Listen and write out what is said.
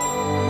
Bye.